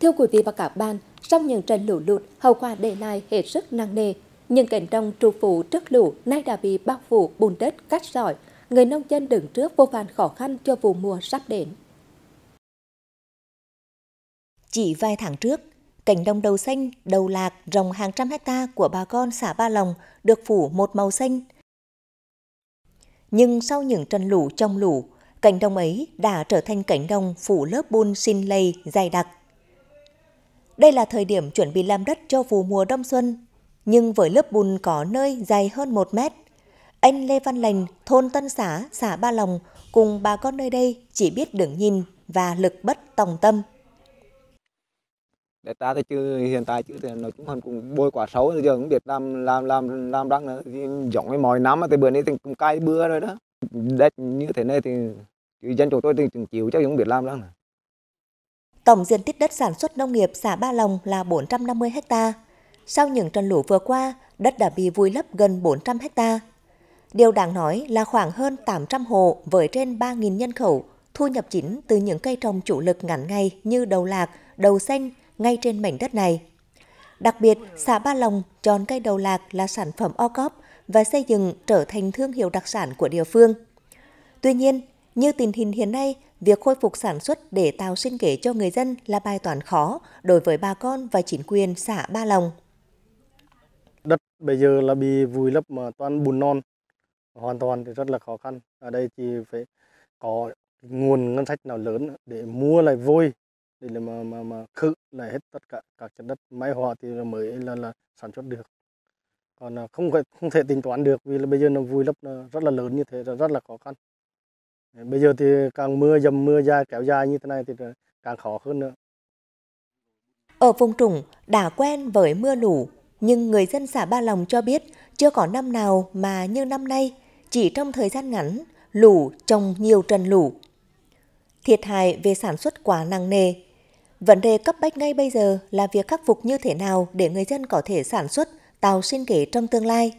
Thưa quý vị và các bạn, sau những trận lũ lụt, hậu quả để lại hết sức nặng nề. Những cánh đồng trụ phủ trước lũ nay đã bị bao phủ bùn đất cát sỏi. Người nông dân đứng trước vô vàn khó khăn cho vụ mùa sắp đến. Chỉ vài tháng trước, cánh đồng đầu xanh, đầu lạc rồng hàng trăm hecta của bà con xã Ba Lòng được phủ một màu xanh. Nhưng sau những trận lũ trong lũ, cánh đồng ấy đã trở thành cánh đồng phủ lớp bùn xin lầy dày đặc. Đây là thời điểm chuẩn bị làm đất cho vụ mùa đông xuân, nhưng với lớp bùn có nơi dày hơn một mét. Anh Lê Văn Lành, thôn Tân Xã, xã Ba Lòng cùng bà con nơi đây chỉ biết đứng nhìn và lực bất tòng tâm. Để ta thì chứ hiện tại chứ thì nói chung hơn cũng bôi quả xấu giờ cũng biết làm làm làm làm răng nữa. Giống với mọi năm thì bữa nay thì cũng cay bưa rồi đó. Đất như thế này thì dân chúng tôi thì chịu chắc cũng biết làm răng Tổng diện tích đất sản xuất nông nghiệp xã Ba Lòng là 450 ha. Sau những trận lũ vừa qua, đất đã bị vùi lấp gần 400 ha. Điều đáng nói là khoảng hơn 800 hộ với trên 3.000 nhân khẩu thu nhập chính từ những cây trồng chủ lực ngắn ngày như đầu lạc, đầu xanh, ngay trên mảnh đất này. Đặc biệt, xã Ba Lòng chọn cây đầu lạc là sản phẩm o cóp và xây dựng trở thành thương hiệu đặc sản của địa phương. Tuy nhiên, như tình hình hiện nay, việc khôi phục sản xuất để tạo sinh kế cho người dân là bài toán khó đối với bà con và chính quyền xã Ba Lòng. Đất bây giờ là bị vùi lấp mà toàn bùn non, hoàn toàn thì rất là khó khăn. Ở đây thì phải có nguồn ngân sách nào lớn để mua lại vôi để mà mà mà khử lại hết tất cả các chất đất máy hòa thì mới là là sản xuất được còn à, không không thể tính toán được vì là bây giờ nó vùi lấp rất là lớn như thế là rất là khó khăn bây giờ thì càng mưa dầm mưa dài kéo dài như thế này thì càng khó hơn nữa. Ở vùng trũng đã quen với mưa lũ nhưng người dân xã Ba Lòng cho biết chưa có năm nào mà như năm nay chỉ trong thời gian ngắn lũ trồng nhiều trận lũ. Thiệt hại về sản xuất quá nặng nề. Vấn đề cấp bách ngay bây giờ là việc khắc phục như thế nào để người dân có thể sản xuất, tạo sinh kế trong tương lai.